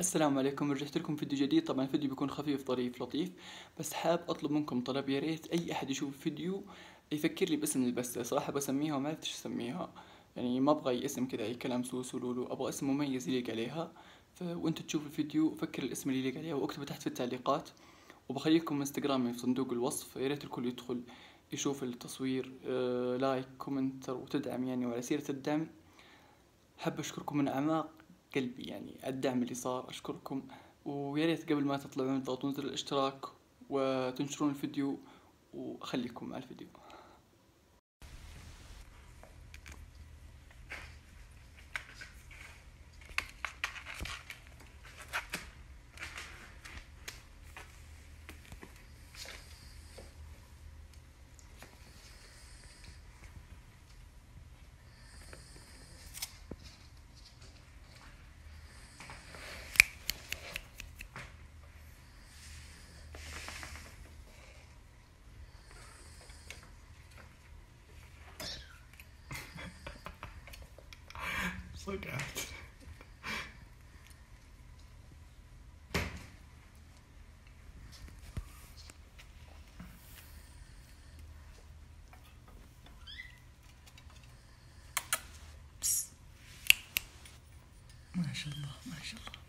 السلام عليكم رجعت لكم فيديو جديد. طبعا الفيديو بيكون خفيف ظريف لطيف بس حاب أطلب منكم طلب. يا ريت أي أحد يشوف الفيديو يفكر لي باسم البسة صراحة بسميها وما عرفتش أسميها. يعني ما أبغى أي اسم كذا أي كلام سوسو لولو أبغى اسم مميز يليق عليها. ف... وانتوا تشوفوا الفيديو فكر الاسم اللي يليق عليها واكتبه تحت في التعليقات. وبخليكم انستغرامي في صندوق الوصف. يا ريت الكل يدخل يشوف التصوير آه like comment وتدعم يعني وعلى سيرة الدعم. حاب أشكركم من أعماق. قلبي يعني الدعم اللي صار أشكركم. ويا ريت قبل ما تطلعون تضغطون زر الاشتراك وتنشرون الفيديو وخليكم مع الفيديو. صقعت ما شاء الله ما شاء الله